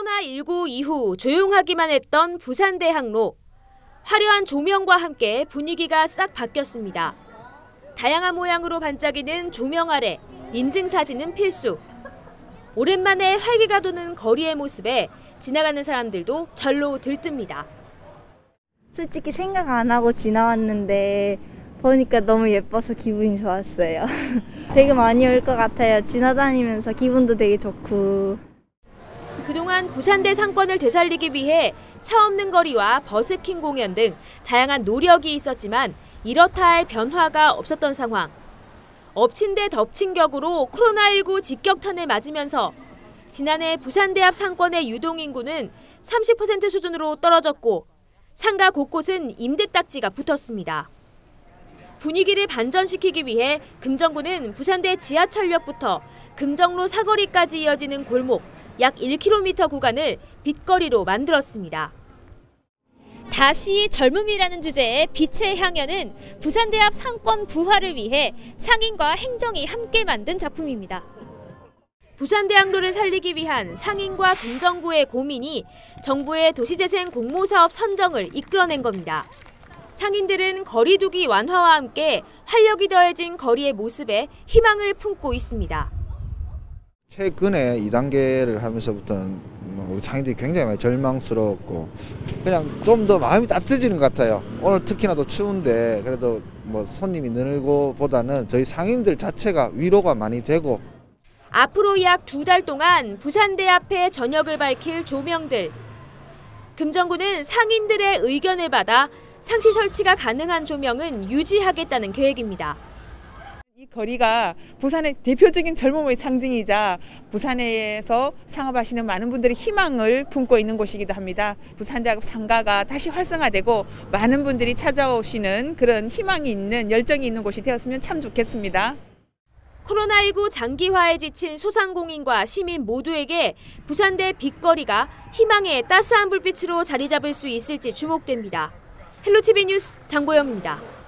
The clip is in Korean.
코로나19 이후 조용하기만 했던 부산대학로. 화려한 조명과 함께 분위기가 싹 바뀌었습니다. 다양한 모양으로 반짝이는 조명 아래 인증사진은 필수. 오랜만에 활기가 도는 거리의 모습에 지나가는 사람들도 절로 들뜹니다. 솔직히 생각 안 하고 지나왔는데 보니까 너무 예뻐서 기분이 좋았어요. 되게 많이 올 것 같아요. 지나다니면서 기분도 되게 좋고. 그동안 부산대 상권을 되살리기 위해 차 없는 거리와 버스킹 공연 등 다양한 노력이 있었지만 이렇다 할 변화가 없었던 상황. 엎친 데 덮친 격으로 코로나19 직격탄을 맞으면서 지난해 부산대 앞 상권의 유동인구는 30% 수준으로 떨어졌고 상가 곳곳은 임대 딱지가 붙었습니다. 분위기를 반전시키기 위해 금정구는 부산대 지하철역부터 금정로 사거리까지 이어지는 골목 약 1km 구간을 빛거리로 만들었습니다. 다시 젊음이라는 주제의 빛의 향연은 부산대 앞 상권 부활을 위해 상인과 행정이 함께 만든 작품입니다. 부산대학로를 살리기 위한 상인과 금정구의 고민이 정부의 도시재생 공모사업 선정을 이끌어낸 겁니다. 상인들은 거리두기 완화와 함께 활력이 더해진 거리의 모습에 희망을 품고 있습니다. 최근에 2단계를 하면서부터는 뭐 우리 상인들이 굉장히 많이 절망스러웠고 그냥 좀 더 마음이 따뜻해지는 것 같아요. 오늘 특히나 더 추운데 그래도 뭐 손님이 늘고 보다는 저희 상인들 자체가 위로가 많이 되고 앞으로 약 두 달 동안 부산대 앞에 저녁을 밝힐 조명들. 금정구는 상인들의 의견을 받아 상시 설치가 가능한 조명은 유지하겠다는 계획입니다. 이 거리가 부산의 대표적인 젊음의 상징이자 부산에서 상업하시는 많은 분들이 희망을 품고 있는 곳이기도 합니다. 부산대학교 상가가 다시 활성화되고 많은 분들이 찾아오시는 그런 희망이 있는 열정이 있는 곳이 되었으면 참 좋겠습니다. 코로나19 장기화에 지친 소상공인과 시민 모두에게 부산대 빛거리가 희망의 따스한 불빛으로 자리 잡을 수 있을지 주목됩니다. 헬로티비 뉴스 장보영입니다.